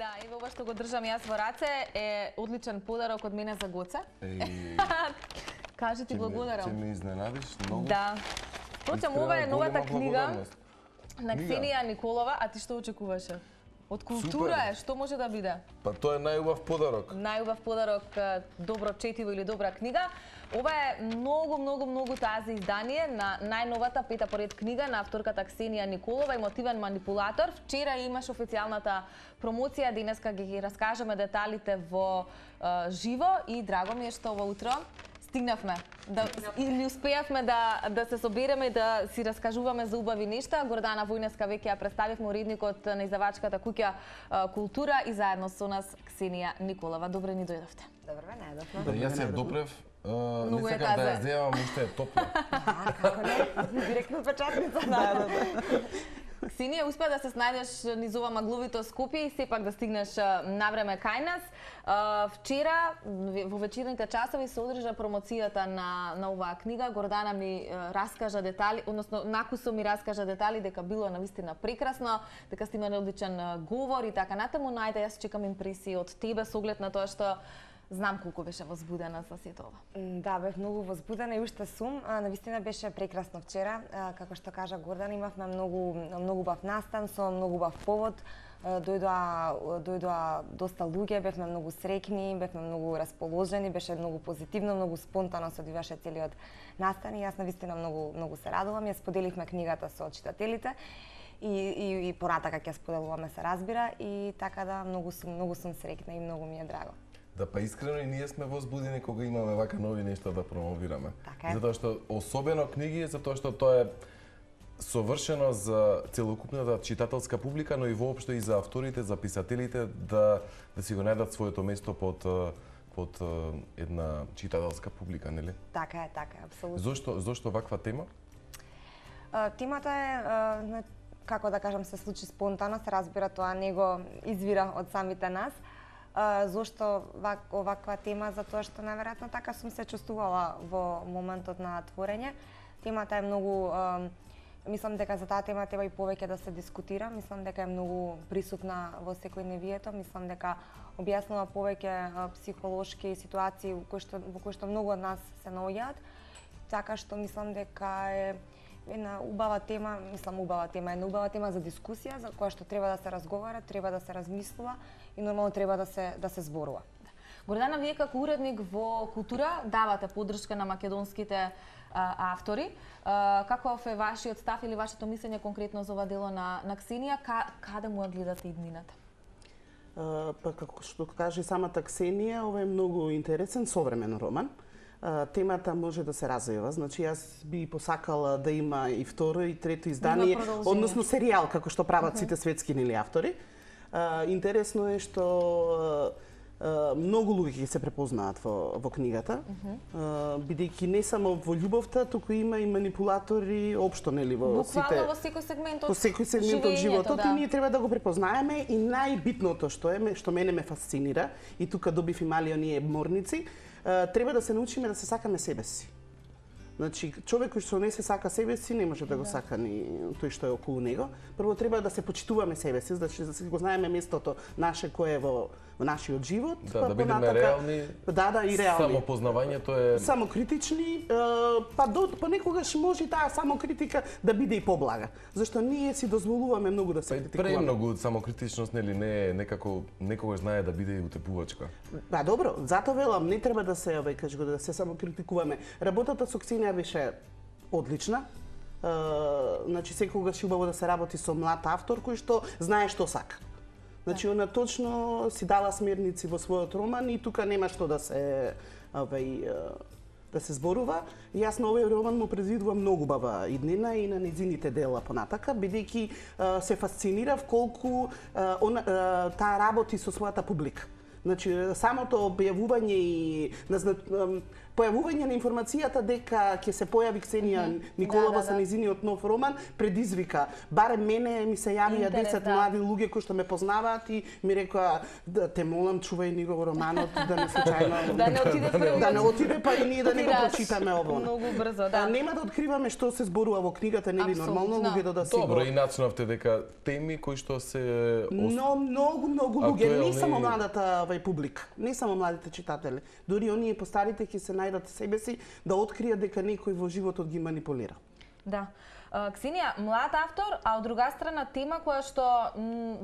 Да, и ова што го држам јас во раце е одличен подарок од мене за Гоце. Кажи ти благодарам. Ќе ме изненадиш многу. Да. Впрочем, ова е новата книга на? Ксенија Николова, а ти што очекуваше? Од култура Супер. е, што може да биде? Па тоа е најубав подарок. Најубав подарок, добро четиво или добра книга. Ова е многу, многу, многу тази издание на најновата пета поред книга на авторката Ксенија Николова, Емотивен манипулатор. Вчера имаш официјалната промоција, денеска ги ги раскажеме деталите во е, живо и драго ми е што во утро стигнавме да или успеавме да да се собереме и да си раскажуваме за убави нешта. Гордана Војнеска веќе ја представивме уредникот на издавачката куќа Култура и заедно со нас Ксенија Николова. Добре ни дојдовте. Добро ве најдовме. Да, јас ја допрев, а, Многу не е сакам да ја земам, уште е топла. А, како не? Директно печатница. Да, Синија успеа да се снајдеш низ ова магловито скупи и сепак да стигнеш на време кај нас. Вчера во вечерните часови се одржа промоцијата на на оваа книга. Гордана ми раскажа детали, односно накусо ми раскажа детали дека било навистина прекрасно, дека сте имале одличен говор и така натаму, најде јас чекам импресии од тебе со оглед на тоа што знам колку беше возбудена за сето ова. Да, бев многу возбудена и уште сум. А, Навистина беше прекрасно вчера. А, Како што кажа Гордан, имавме многу многу бав настан со многу бав повод. Дојдоа дојдоа доста луѓе, бевме многу среќни, бевме многу расположени, беше многу позитивно, многу спонтано се одвиваше целиот настан и јас навистина многу многу се радувам. Ја споделивме книгата со читателите и, и, и понатака ќе ја споделуваме се разбира и така да многу сум многу сум среќна и многу ми е драго. Да, па искрено и ние сме возбудени кога имаме вака нови нешта да промовираме. Така е. Затоа што особено книги, затоа што тоа е совршено за целокупната читателска публика, но и воопшто и за авторите, за писателите да да си го најдат своето место под е, под е, една читателска публика, нели? Така е, така е, апсолутно. Зошто зошто ваква тема? А, Темата е, а, како да кажам, се случи спонтано, се разбира тоа не го извира од самите нас. Зошто вак, оваква тема? Затоа што наверојатно така сум се чувствувала во моментот на творење. Темата е многу Мислам дека за таа тема треба и повеќе да се дискутира. Мислам дека е многу присутна во секој невието. Мислам дека објаснува повеќе психолошки ситуации во кои што, во кои што многу од нас се наоѓаат. Така што мислам дека е една убава тема, мислам убава тема, една убава тема за дискусија за која што треба да се разговара, треба да се размислува и нормално треба да се да се зборува. Гордана, вие како уредник во култура давате поддршка на македонските а, автори. А, каков е вашиот став или вашето мислење конкретно за ова дело на, на Ксенија? Ка, каде му ја гледате иднината? А, па како што каже самата Ксенија, ова е многу интересен современ роман. Темата може да се развива, значи јас би посакала да има и второ и трето издание, односно серијал како што прават сите светски нели автори. Интересно е што многу луѓе ќе се препознаат во, во книгата, а, бидејќи не само во љубовта, туку има и манипулатори општо нели во сите Буквално во секој сегмент од секој сегмент од животот да. и ние треба да го препознаеме и најбитното што е што мене ме фасцинира и тука добив и мали оние морници, треба да се научиме да се сакаме себе си. Значи, човек кој што не се сака себе си, не може да го сака ни тој што е околу него. Прво треба да се почитуваме себе си, значи да се го знаеме местото наше кое е во, во нашиот живот. Да, па да бидеме понатака- реални. Да, да, и реални. Самопознавањето е самокритични, е, па до понекогаш може и таа самокритика да биде и поблага. Зашто ние си дозволуваме многу да се Па критикуваме. премногу самокритичност нели не е некако некогаш знае да биде и утепувачка. Па добро, затоа велам, не треба да се, овај кажи го, да се самокритикуваме. Работата со Ксенија беше одлична. Е, значи секогаш убаво да се работи со млад автор кој што знае што сака. Значи она точно си дала смерници во својот роман и тука нема што да се овај да се зборува. Јас на овој роман му предвидувам многу бава иднина и на незините дела понатака, бидејќи се фасцинирав колку она, таа работи со својата публика. Значи, самото објавување и назна... појавување на информацијата дека ќе се појави Ксенија Николова Да, да, со да. незиниот нов роман предизвика. Барем мене ми се јавија 10 да. млади луѓе кои што ме познаваат и ми рекоа да те молам чувај ни го романот да не случајно Да не отиде првиот. да не отиде па и ние да не го прочитаме ово. Многу брзо, Да. да. Нема да откриваме што се зборува во книгата, нели нормално луѓето да си Добро, и начинавте дека теми кои што се Но многу, многу луѓе, не само младата вај публика, не само младите читатели. Дури оние постарите ќе се најдат себе си да откријат дека некој во животот ги манипулира. Да. А, Ксенија, млад автор, а од друга страна тема која што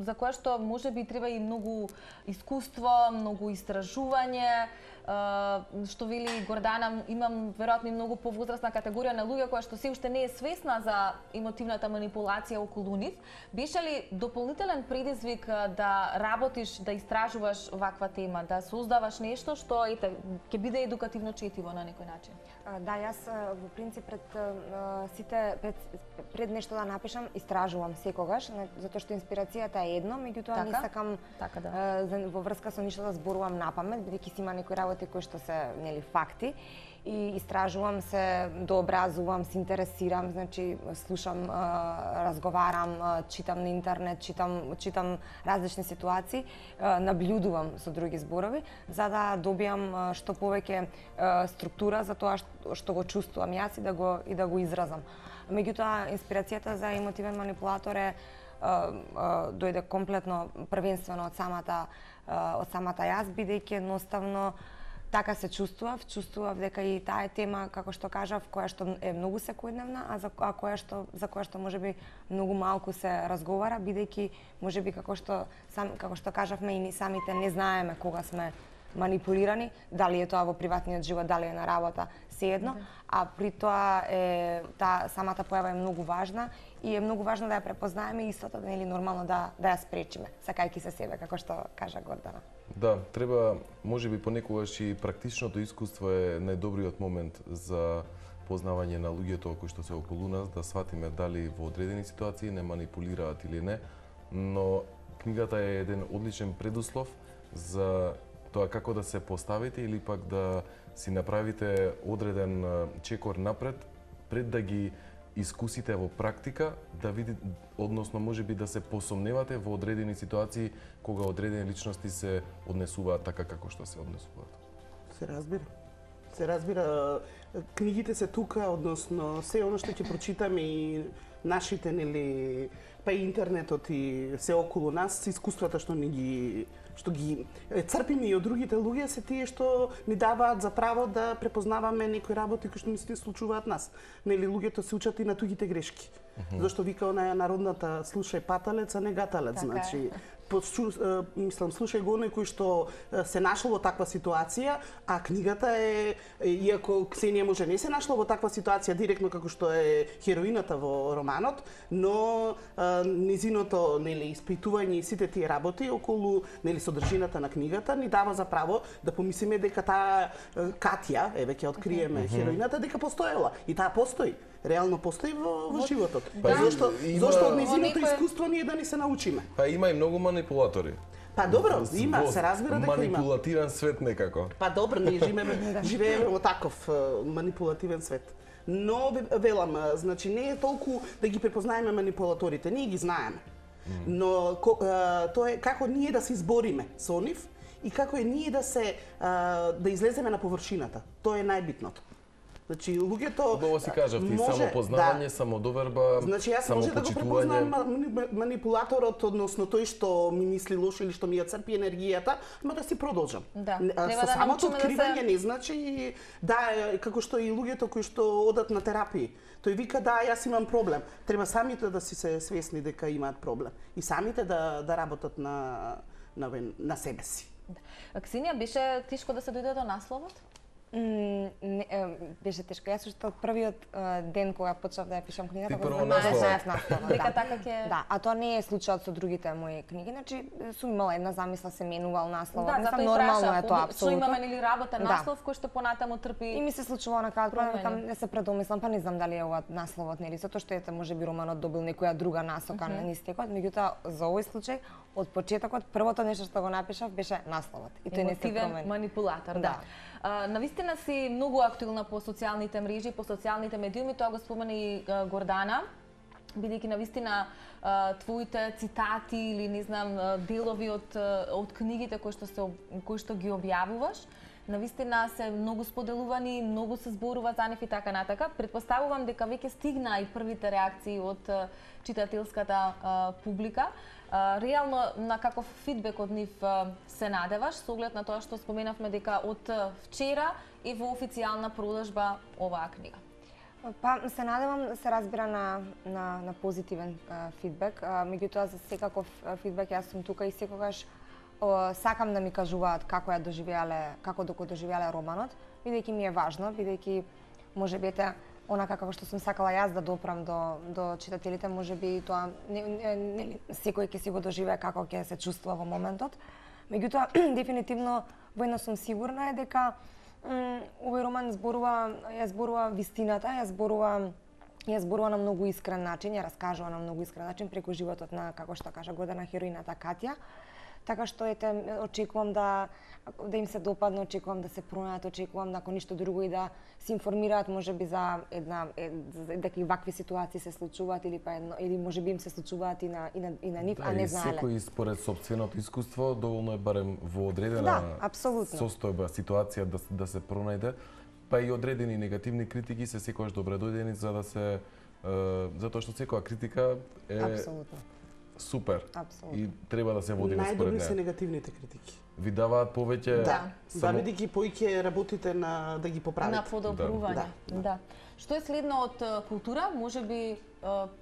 за која што може би треба и многу искуство, многу истражување, што вели Гордана, имам веројатно и многу повозрасна категорија на луѓе која што се уште не е свесна за емотивната манипулација околу нив. Беше ли дополнителен предизвик да работиш, да истражуваш ваква тема, да создаваш нешто што ете ќе биде едукативно четиво на некој начин? Да, јас во принцип пред сите пред, пред нешто да напишам истражувам секогаш, не- затоа што инспирацијата е едно, меѓутоа не Така? сакам Така да. во врска со ништо да зборувам напамет, бидејќи си има некои работи кои што се нели факти и истражувам се, дообразувам, се интересирам, значи слушам, разговарам, читам на интернет, читам читам различни ситуации, наблюдувам со други зборови, за да добијам што повеќе структура за тоа што, го чувствувам јас и да го и да го изразам. Меѓутоа инспирацијата за емотивен манипулатор е дојде комплетно првенствено од самата од самата јас бидејќи едноставно така се чувствував, чувствував дека и таа е тема како што кажав која што е многу секојдневна, а за а која што за која што можеби многу малку се разговара бидејќи можеби како што сам како што кажавме и ни самите не знаеме кога сме манипулирани, дали е тоа во приватниот живот, дали е на работа, сеедно, а при тоа е таа самата појава е многу важна и е многу важно да ја препознаеме и истото нели нормално да да ја спречиме, сакајќи се себе како што кажа Гордана. Да, треба, може би понекогаш и практичното искуство е најдобриот момент за познавање на луѓето кои што се околу нас, да сватиме дали во одредени ситуации не манипулираат или не, но книгата е еден одличен предуслов за тоа како да се поставите или пак да си направите одреден чекор напред пред да ги искусите во практика, да види, односно може би да се посомневате во одредени ситуации кога одредени личности се однесуваат така како што се однесуваат. Се разбира. Се разбира, книгите се тука, односно се оно што ќе прочитаме и нашите нели па и интернетот и се околу нас, искуствата што ни ги што ги црпиме и од другите луѓе се тие што ни даваат за право да препознаваме некои работи кои што ни се случуваат нас. Нели луѓето се учат и на тугите грешки. Зошто вика онаја народната слушај паталец, а не гаталец, Така значи е, мислам, слушај го оној кој што се нашол во таква ситуација, а книгата е, иако Ксенија може не се нашла во таква ситуација директно како што е хероината во романот, но низиното нели испитување и сите тие работи околу нели содржината на книгата ни дава за право да помислиме дека таа Катја, еве ќе откриеме хероината дека постоела и таа постои. Реално постои во, во животот. Па и- зошто има- зошто од низиното некој- искуство ние да ни се научиме? Па има и многу манипулатори. Па добро, има, се разбира дека има. Манипулатиран свет некако. Па добро, ние живееме, живееме во таков манипулативен свет. Но ве- велам, значи не е толку да ги препознаеме манипулаторите, ние ги знаеме. Но ко, е, тоа е како ние да се избориме со нив и како е ние да се е, да излеземе на површината. Тоа е најбитното. Значи луѓето Убаво си кажавте, и може, самопознавање, да. самодоверба, Значи јас може да го препознам манипулаторот, односно тој што ми мисли лошо или што ми ја црпи енергијата, ма да си продолжам. Да, а, треба Со да самото да откривање се- не значи да, како што и луѓето кои што одат на терапии. Тој вика да, јас имам проблем. Треба самите да си се свесни дека имаат проблем и самите да да работат на на, на, себе си. Ксенија, беше тешко да се дојде до насловот? Не, беше тешко. Јас уште од првиот ден кога почнав да ја пишам книгата, го знаев, наслов. знаев насловот, Дека да. така ќе- Да, а тоа не е случајот со другите мои книги, значи сум имала една замисла, се менувал насловот. Да, и нормално прашав, е тоа апсолутно. имаме нели работен Да. наслов кој што понатаму трпи И ми се случува на крајот, па не се предомислам, па не знам дали е ова насловот нели, затоа што ете можеби романот добил некоја друга насока mm -hmm. на истекот, меѓутоа за овој случај од почетокот првото нешто што го напишав беше насловот и тој не се промени. манипулатор, да. Да. Навистина си многу актуелна по социјалните мрежи, по социјалните медиуми, тоа го спомена и Гордана бидејќи навистина твоите цитати или не знам делови од од книгите кои што се кои што ги објавуваш, навистина се многу споделувани, многу се зборува за нив и така натака. Предпоставувам дека веќе стигна и првите реакции од читателската публика. Реално на каков фидбек од нив се надеваш со оглед на тоа што споменавме дека од вчера е во официјална продажба оваа книга. Па се надевам да се разбира на на на позитивен а, фидбек, а, меѓутоа за секаков фидбек јас сум тука и секогаш о, сакам да ми кажуваат како ја доживеале, како доко доживеале романот, бидејќи ми е важно, бидејќи може би ете онака како што сум сакала јас да допрам до до читателите, може би тоа не, не, не, секој ќе си го доживее како ќе се чувствува во моментот. Меѓутоа дефинитивно во едно сум сигурна е дека овој роман зборува, ја зборува вистината, ја зборува ја зборува на многу искрен начин, ја раскажува на многу искрен начин преку животот на како што кажа Годена хероината Катја. Така што ете очекувам да да им се допадне, очекувам да се пронајат, очекувам да ако ништо друго и да се информираат можеби за една е, дека и вакви ситуации се случуваат или па едно или можеби им се случуваат и на и на, и на нив, а Да, не и знаеле. секој според собственото искуство доволно е барем во одредена Да, апсолутно. состојба, ситуација да, да се пронајде, па и одредени негативни критики се секогаш добре дојдени за да се е, затоа што секоја критика е Апсолутно. Супер Апсолутно. и треба да се водиме според Најдобри се негативните критики. Ви даваат повеќе Да, да само бидејќи поиќе работите на да ги на поправите. подобрување. Да, Да, да. Што е следно од култура? Може би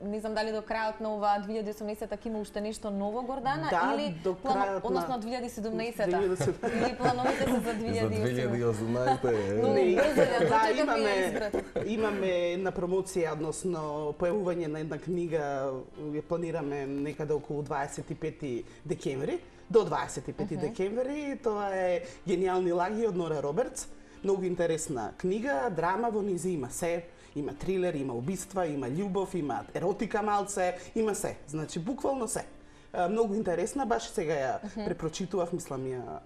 не знам дали до крајот на ова 2018-та ќе има уште нешто ново Гордана Да, или до крајот на- односно 2017-та 2017. или плановите се за за 2018 2018 Многу е. Не, да, имаме, имаме една промоција, односно појавување на една книга, ја планираме некаде околу 25 декември, до 25 декември, тоа е Гениални лаги од Нора Робертс. Многу интересна книга, драма, во низ има се, има трилер, има убиства, има љубов, има еротика малце, има се. Значи, буквално се. Многу интересна, баш сега ја препрочитував, мислам ја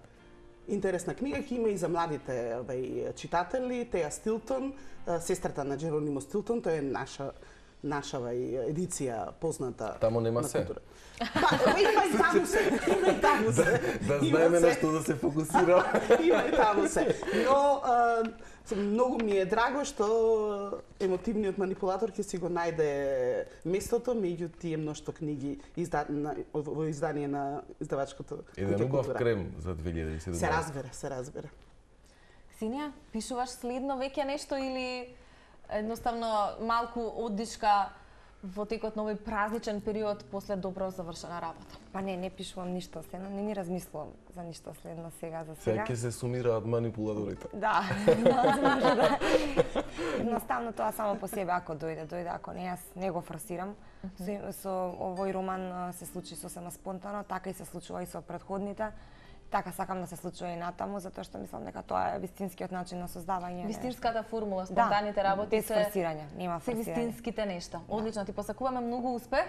интересна книга ќе има и за младите овај читатели, Теја Стилтон, сестрата на Джеронимо Стилтон, тоа е наша наша овај едиција позната Таму нема се. Па, има и таму се, има и таму се. Да Има знаеме на што да се фокусира. има и таму се. Но а, многу ми е драго што емотивниот манипулатор ќе си го најде местото меѓу тие мношто книги изда, на, во издание на издавачкото Еден убав крем за 2017. Се разбира, се разбира. Ксенија, пишуваш следно веќе нешто или едноставно малку оддишка во текот на овој празничен период после добро завршена работа? Па не, не пишувам ништо следно, не ни размислувам за ништо следно сега за Сега сега. ќе се сумираат манипулаторите. Да, може да. Едноставно тоа само по себе ако дојде, дојде, ако не јас не го форсирам. Со, со овој роман се случи сосема спонтано, така и се случува и со предходните. Така сакам да се случува и натаму, затоа што мислам дека тоа е вистинскиот начин на создавање. Вистинската формула, спонтаните работи без се форсирање, нема се форсирање. вистинските нешта. Одлично, ти посакуваме многу успех.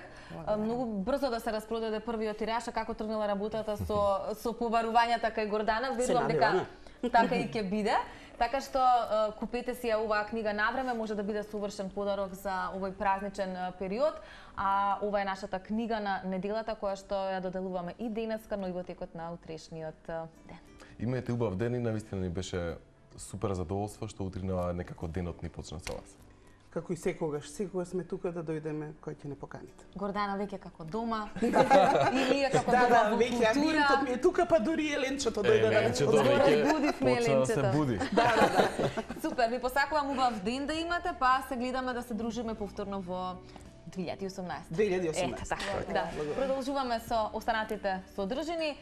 А, Многу брзо да се распродаде првиот тираж, а како тргнала работата со со побарувањата кај Гордана, верувам дека така и ќе биде. Така што купете си ја оваа книга на време, може да биде совршен подарок за овој празничен период. А ова е нашата книга на неделата која што ја доделуваме и денеска, но и во текот на утрешниот ден. Имајте убав ден и навистина ни беше супер задоволство што утрина некако денот ни почна со вас. Како и секогаш, секогаш сме тука да дојдеме кој ќе не поканите. Гордана веќе како дома, Илија како Да, дома да, во веќе култура. амбиентот ми е тука, па дури Еленчето дојде да Еленчето Зборот веќе будивме, да се Еленчето. буди. Супер, ви посакувам убав ден да имате, па се гледаме да се дружиме повторно во 2018. 2018. Ете така. Да. Продолжуваме со останатите содржини.